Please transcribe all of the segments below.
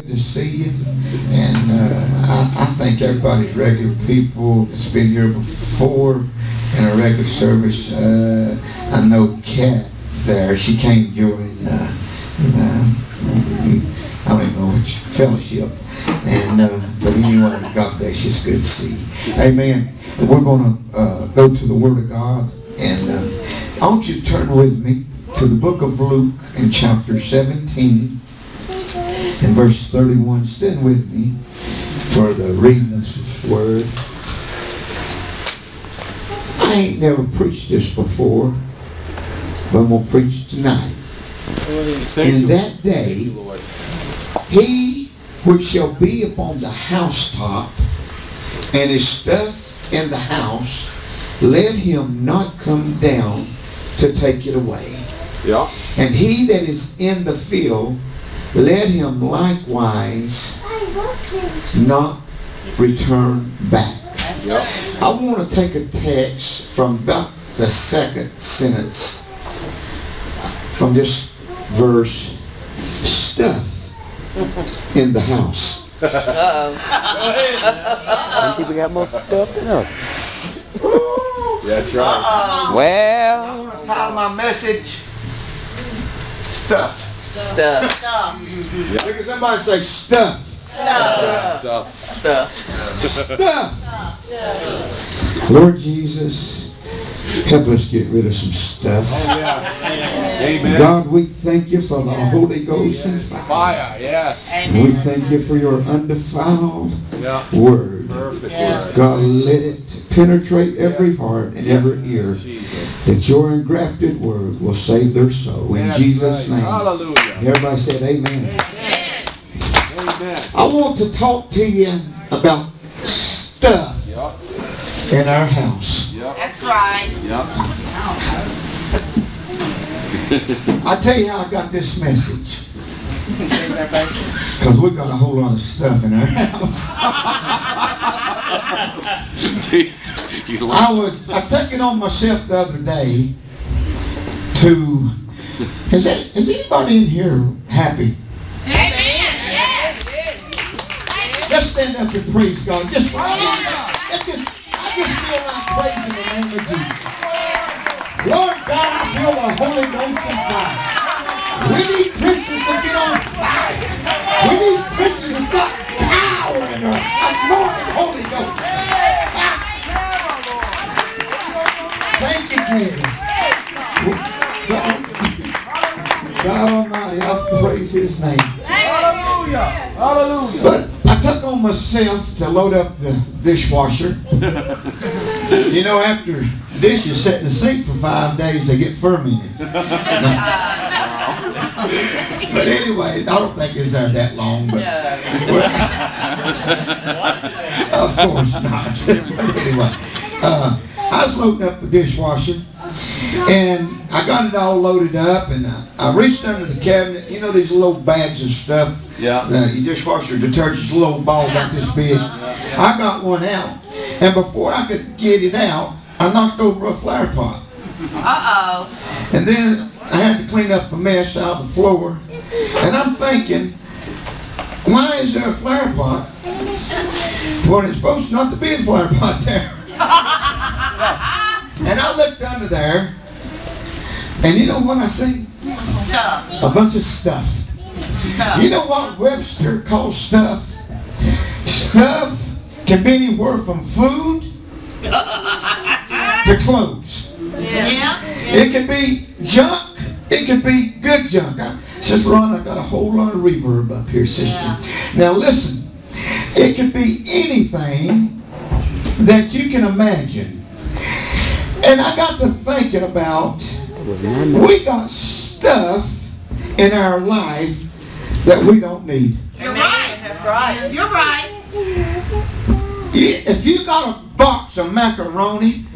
To see you. And uh, I, I think everybody's regular people that's been here before in a regular service. Uh, I know Kat there. She came during, Uh, uh, I don't even know which fellowship. And uh, but anyway, God bless you. It's good to see you. Amen. We're going to uh, go to the Word of God, and uh, I want you to turn with me to the book of Luke in chapter 17 in verse 31. Stand with me for the reading of this word. I ain't never preached this before, but I'm going to preach tonight. In that day, he which shall be upon the housetop and his stuff in the house, let him not come down to take it away. Ja. And he that is in the field, let him likewise not return back. Ja. I want to take a text from about the second sentence from this verse. Stuff in the house. Some people got more stuff than us. That's right. Well, I want to title my message Stuff. Stuff. Look at somebody say stuff. Stuff. Stuff. Stuff. Lord Jesus, help us get rid of some stuff. Oh, Amen. God, we thank you for the Holy Ghost and fire. Fire. Yes. We thank you for your undefiled Yeah. word. Perfect word. God, let it penetrate every heart and every ear. Jesus. That your engrafted word will save their soul. In That's Jesus' right. name. Hallelujah. Everybody said amen. Amen. I want to talk to you about stuff Yep. in our house. Yep. That's right. Yep. I tell you how I got this message. Because we got a whole lot of stuff in our house. you like I was I took it on myself the other day to is that is anybody in here happy? Amen. Yeah. Let's stand up and praise God. Just, let's just I just feel like praising the name of Jesus. Lord God, I feel the Holy Ghost and fire. We need Christians to get on fire. We need Christians to got power in us. Anointed Holy Ghost. Thank you, Jesus. God Almighty, I praise His name. Hallelujah. Hallelujah. But I took on myself to load up the dishwasher. you know, after dishes sit in the sink for five days, they get fermented. but anyway, I don't think it's there that long. But of course not. But anyway, uh, I was loading up the dishwasher. And I got it all loaded up, and I, I reached under the cabinet. You know these little bags of stuff. Yeah. Uh, your dishwasher detergent's a little ball about this big. I got one out, and before I could get it out, I knocked over a flower pot. Uh-oh. And then I had to clean up a mess out of the floor. And I'm thinking, why is there a flower pot when it's supposed not to be a flower pot there? and I looked under there, and you know what I see? Stuff. A bunch of stuff. Stuff. You know what Webster calls stuff? Stuff can be anywhere from food to clothes. Yeah. It can be junk. It could be good junk. I, Sister Ron, I got a whole lot of reverb up here, sister. Now listen. It could be anything that you can imagine. And I got to thinking about we got stuff in our life that we don't need. You're right. That's right. You're right. If you got a box of macaroni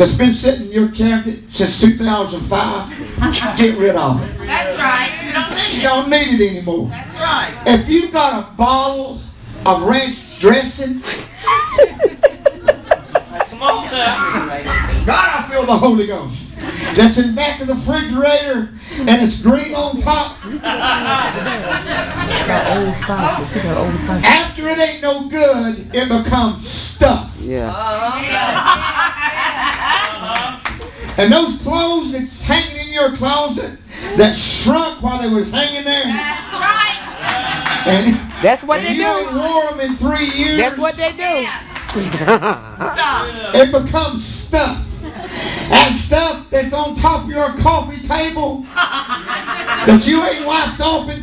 that's been sitting in your cabinet since 2005, get rid of it. That's right. You don't need it. don't need it anymore. That's right. If you've got a bottle of ranch dressing, come on. God, I feel the Holy Ghost. That's in back of the refrigerator and it's green on top. After it ain't no good, it becomes stuff. Yeah. Oh, And those clothes that's hanging in your closet that shrunk while they was hanging there, That's right. and, That's what and they you ain't do. wore them in three years, That's what they do. Stop. it becomes stuff. That stuff that's on top of your coffee table that you ain't wiped off in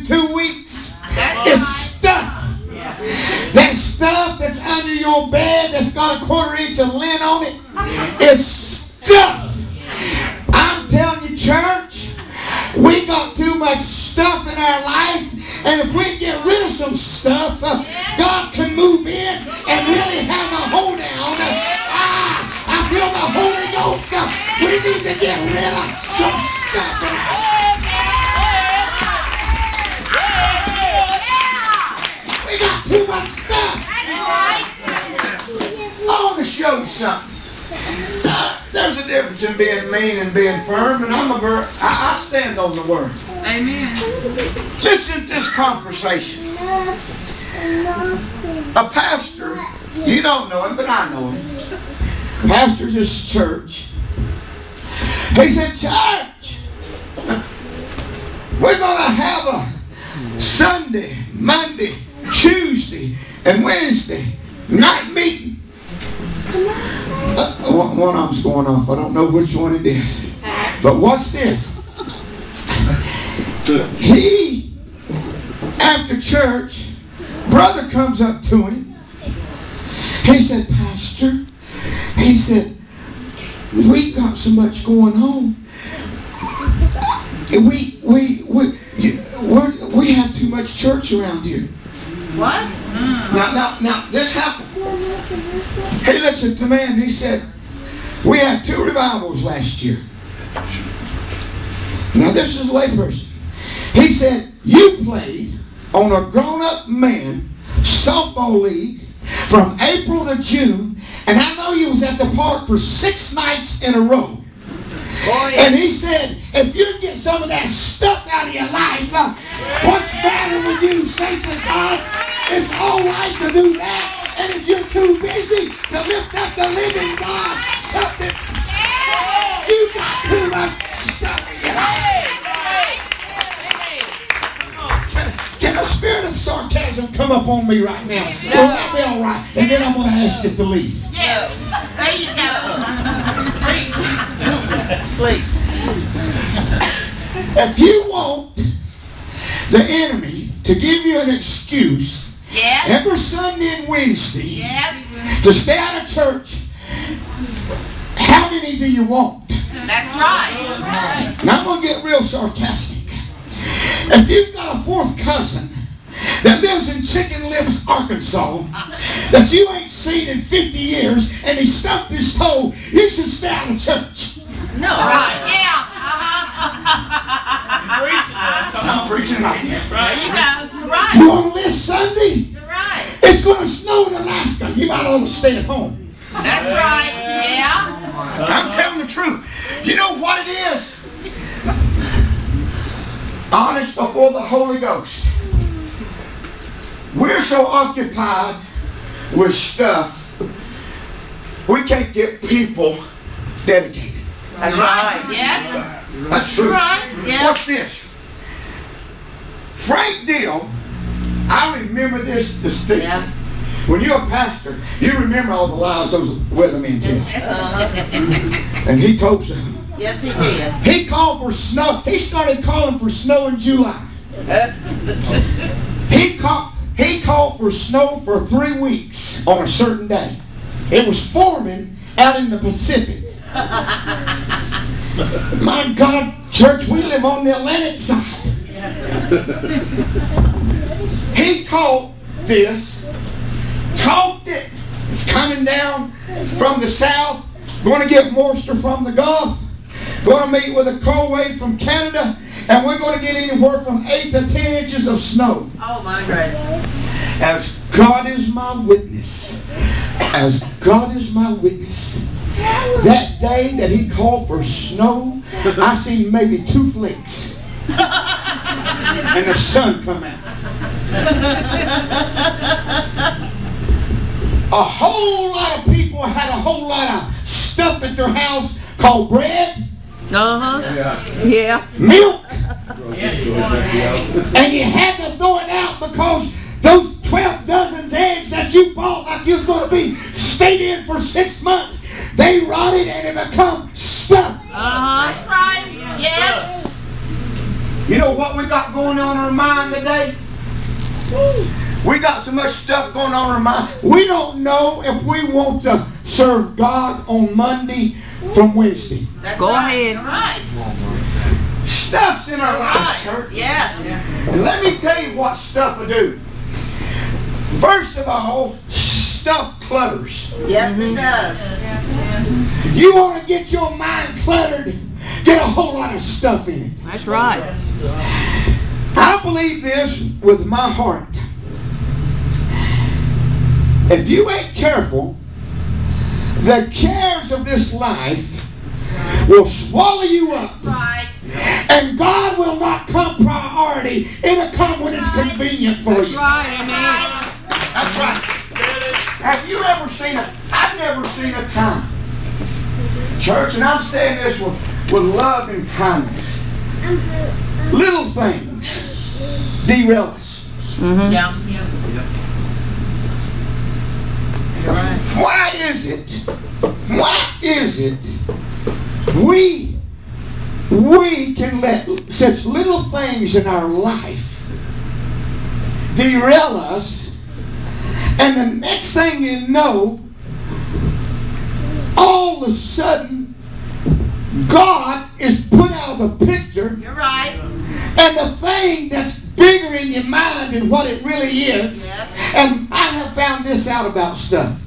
something. There's a difference in being mean and being firm, and I'm a ver- I, I stand on the word. Amen. Listen to this conversation. A pastor, you don't know him, but I know him. Pastors this church. He said, Church, we're going to have a Sunday, Monday, Tuesday, and Wednesday night meeting. One, them's going off. I don't know which one it is. But watch this. He, after church, brother comes up to him. He said, Pastor, he said, we got so much going on. We, we, we, you, we have too much church around here. What? Now, now, now, this happened. He looks at the man, he said, we had two revivals last year. Now, this is a layperson. He said, you played on a grown-up man softball league from April to June, and I know you was at the park for six nights in a row. And he said, if you get some of that stuff out of your life, uh, what's the matter with you, saints of God? It's all right to do that. And if you're too busy to lift up the living God, something, you got stuff in your. Can a spirit of sarcasm come up on me right now? Will that be all right? And then I'm going to ask you to leave. Yeah. There you go. Please. If you want the enemy to give you an excuse Yes. every Sunday and Wednesday Yes. to stay out of church, how many do you want? That's right. And I'm going to get real sarcastic. If you've got a fourth cousin that lives in Chicken Lips, Arkansas, that you ain't seen in 50 years, and he stubbed his toe, you should stay out of church. No. Right. Yeah. I'm preaching like now. There you go. You're right. You on this Sunday? You're right. It's going to snow in Alaska. You might ought to stay at home. That's right. Yeah. I'm telling the truth. You know what it is? Honest before the Holy Ghost. We're so occupied with stuff, we can't get people dedicated. That's right. Yes. That's true. Right, yeah. Watch this. Frank Deal, I remember this distinctly. Yeah. When you're a pastor, you remember all the lies those weathermen tell. Uh-huh. And he told some. Yes, he did. He called for snow. He started calling for snow in July. He called, he called for snow for three weeks on a certain day. It was forming out in the Pacific. My God, church, we live on the Atlantic side. He caught this, talked it. It's coming down from the south, going to get moisture from the Gulf, going to meet with a cold wave from Canada, and we're going to get anywhere from 8 to 10 inches of snow. Oh my gracious. As God is my witness, as God is my witness, that day that he called for snow, I seen maybe two flakes. And the sun come out. A whole lot of people had a whole lot of stuff at their house called bread, Uh-huh. Yeah. yeah. milk, and you had to throw it out because those 12 dozens eggs that you bought like you was going to be stayed in for six months, they rotted and it become stuff. Uh-huh. That's right. Yes. You know what we got going on in our mind today? We got so much stuff going on in our mind. We don't know if we want to serve God on Monday from Wednesday. That's Go right. ahead. You're right. Stuff's in our lives, church. Yes. And let me tell you what stuff will do. First of all, stuff clutters. Yes, it does. You want to get your mind cluttered, get a whole lot of stuff in it. That's right. I believe this with my heart. If you ain't careful, the cares of this life will swallow you up, and God will not come priority. It'll come when it's convenient for That's you. right. Amen. That's right. Have you ever seen a, I've never seen a time, church, and I'm saying this with, with love and kindness. Little things derail us. Mm-hmm. Yeah. You're right. Why is it, why is it we, we can let such little things in our life derail us and the next thing you know, all of a sudden, God is put out of the picture You're right. and the thing that's bigger in your mind than what it really is. Yes. And I have found this out about stuff.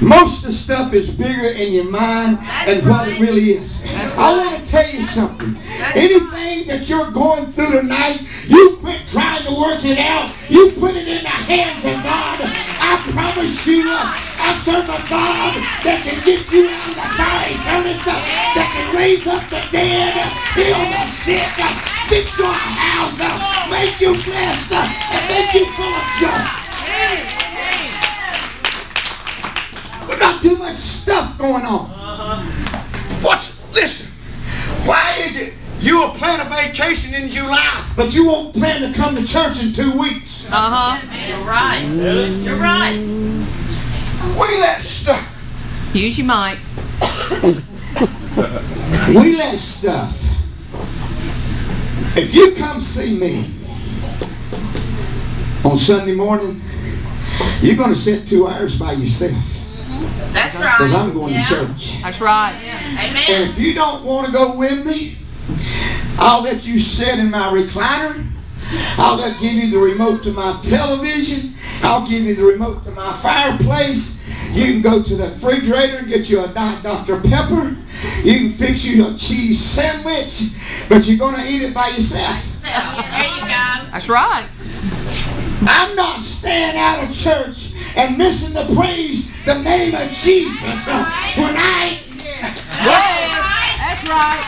Most of the stuff is bigger in your mind than what it really is. I want to tell you something. Anything that you're going through tonight, you quit trying to work it out. You put it in the hands of God. I promise you, I serve a God that can get you out of the fiery furnace, that can raise up the dead, heal the sick, fix your house, make you blessed, and make you full of joy. We got too much stuff going on. What's listen? Why is it you will plan a vacation in July, but you won't plan to come to church in two weeks? Uh-huh. You're right. You're right. We let stuff. Use your mic. We let stuff. If you come see me on Sunday morning, you're going to sit two hours by yourself That's right. because I'm going yeah. to church. That's right. And Amen. if you don't want to go with me, I'll let you sit in my recliner. I'll let give you the remote to my television. I'll give you the remote to my fireplace. You can go to the refrigerator and get you a Dr. Pepper. You can fix you a cheese sandwich, but you're going to eat it by yourself. There you go. That's right. I'm not staying out of church and missing to praise the name of Jesus when I That's right.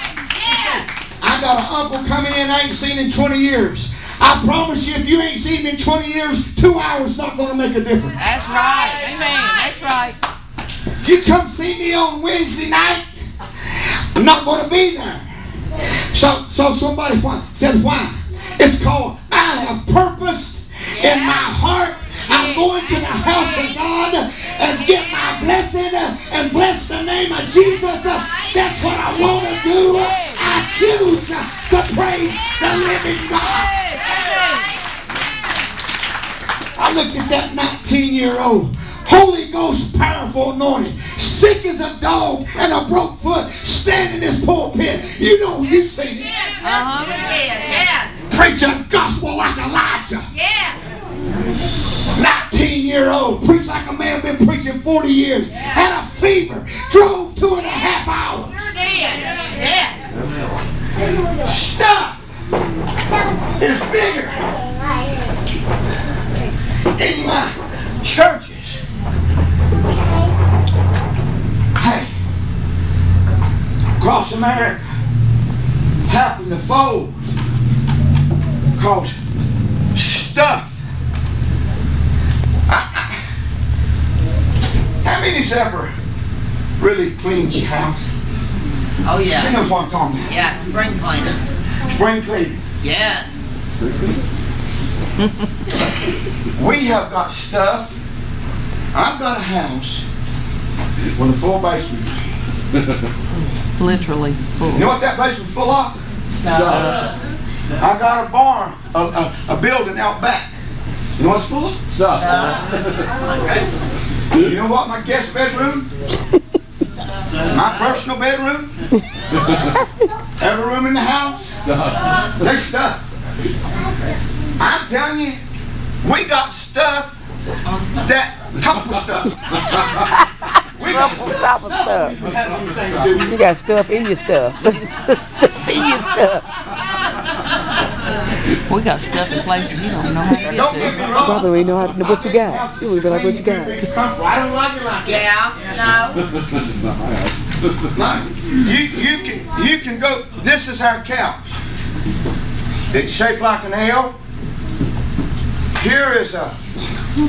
I got an uncle coming in I ain't seen in 20 years. I promise you, if you ain't seen him in 20 years, two hours not going to make a difference. That's right. Amen. That's right. You come see me on Wednesday night, I'm not going to be there. So, so somebody said why? It's called I have purpose in my heart. I'm going to the house of God and get my blessing and bless the name of Jesus. That's what I want to do. I choose to praise the living God. I looked at that 19 year old. Holy Ghost powerful anointing. Sick as a dog and a broke foot standing in this pulpit. You know you seen it. Uh-huh. Yes. Preaching preaching 40 years. Had a fever. Drove two and a half hours. Sure did. Yes. Stuff is bigger in my churches. Hey, across America, having to fold because stuff How many's ever really cleaned your house? Oh, Who yeah. knows what I'm talking about? Yeah, spring cleaning. Spring cleaning. Yes. We have got stuff. I've got a house with a full basement. Literally full. You know what that basement's full of? Stuff. I got a barn, a, a, a building out back. You know what's full of? My gracious. You know what my guest bedroom? My personal bedroom? Every room in the house? There's stuff. I'm telling you, we got stuff that top of stuff. We got stuff. Top stuff. We have anything to do with You got stuff in your stuff. stuff in your stuff. We got stuff in places you don't know how to get don't to. get me. Brother, we know how to, what you got. You would be like, what you got. I don't like it like that. Yeah, no. Now, you, you can you can go. This is our couch. It's shaped like an L. Here is a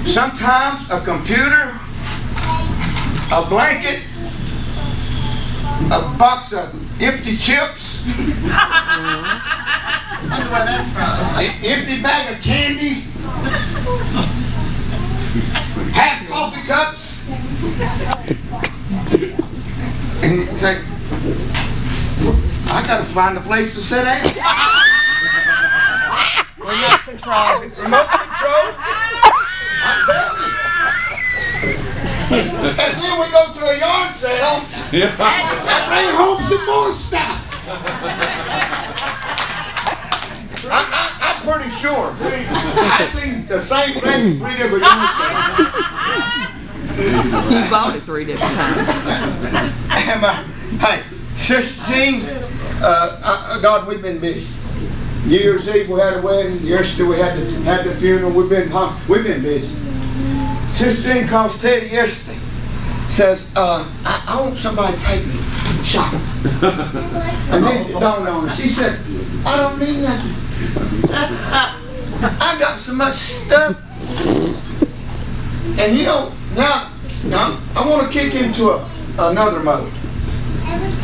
sometimes a computer, a blanket, a box of empty chips, Wonder where that's from. an empty bag of candy, half coffee cups, and you say, I gotta find a place to sit down. Remote control. Remote control? I'm telling you. And then we go to a yard sale yeah. and bring home some more stuff. I, I, I'm pretty sure. I've seen the same thing three different times. sales. You bought it three different times. And my, hey, Sister Jean, uh, uh, God, we've been busy. New Year's Eve we had a wedding. Yesterday we had the had the funeral. We've been huh, we've been busy. Sister Jean calls Teddy yesterday. Says, uh, I, I want somebody to take me shopping. and then it dawned on her. She said, I don't need nothing. I got so much stuff. And you know, now, now I want to kick into a, another mode.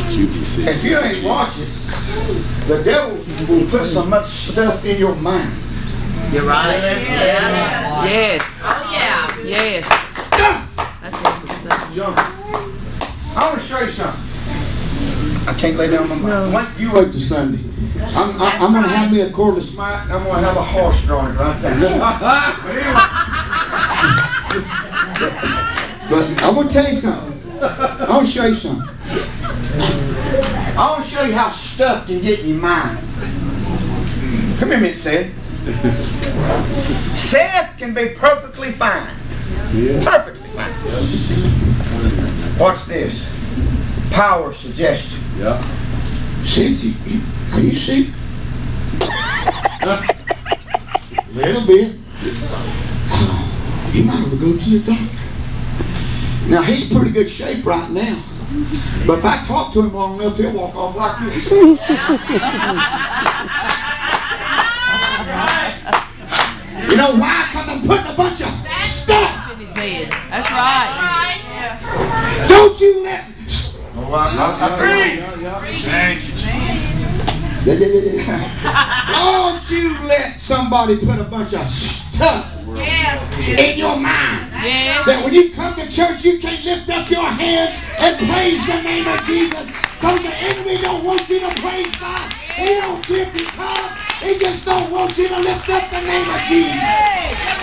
If you ain't watching, the devil will put so much stuff in your mind. You're right. Yeah. Yes, Oh, yeah. yes. Stuff! That's what we said. Junk. I want to show you something. I can't lay down my mind. Wait, you wait till Sunday. I'm, I, I'm gonna have me a cordless mic. I'm gonna have a horse drawn it right there. but I'm gonna tell you something. I'm gonna show you something. I want to show you how stuff can get in your mind. Come here a minute, Seth. Seth can be perfectly fine. Perfectly fine. Watch this. Power suggestion. Yeah. See, see, are you sick? Little bit. He might have to go to the doctor. Now he's pretty good shape right now. But if I talk to him long enough, he'll walk off like this. you know why? Because I'm putting a bunch of stuff. In his head. That's right. Right. Don't you let. Oh, I, I, I, Don't you let somebody put a bunch of stuff Yes. in your mind. Yes. That when you come to church, you can't lift up your hands and praise the name of Jesus. Because the enemy don't want you to praise God. He don't care if you come. He just don't want you to lift up the name of Jesus.